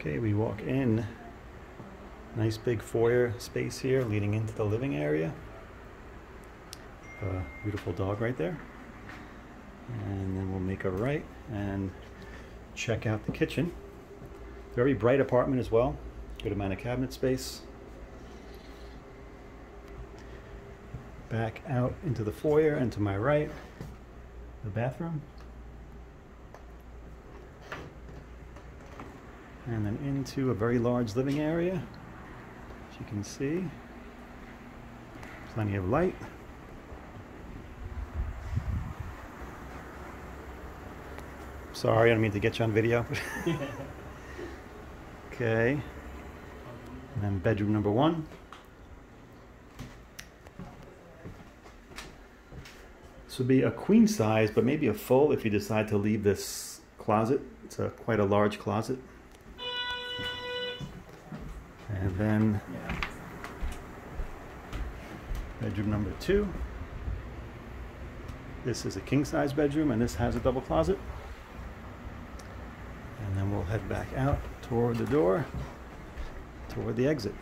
Okay, we walk in. Nice big foyer space here leading into the living area. A beautiful dog right there. And then we'll make a right and check out the kitchen. Very bright apartment as well. Good amount of cabinet space. Back out into the foyer and to my right, the bathroom. And then into a very large living area, as you can see. Plenty of light. Sorry, I don't mean to get you on video. okay. And then bedroom number one. This would be a queen size, but maybe a full if you decide to leave this closet. It's a quite a large closet. And then bedroom number two. This is a king size bedroom and this has a double closet. And then we'll head back out toward the door, toward the exit.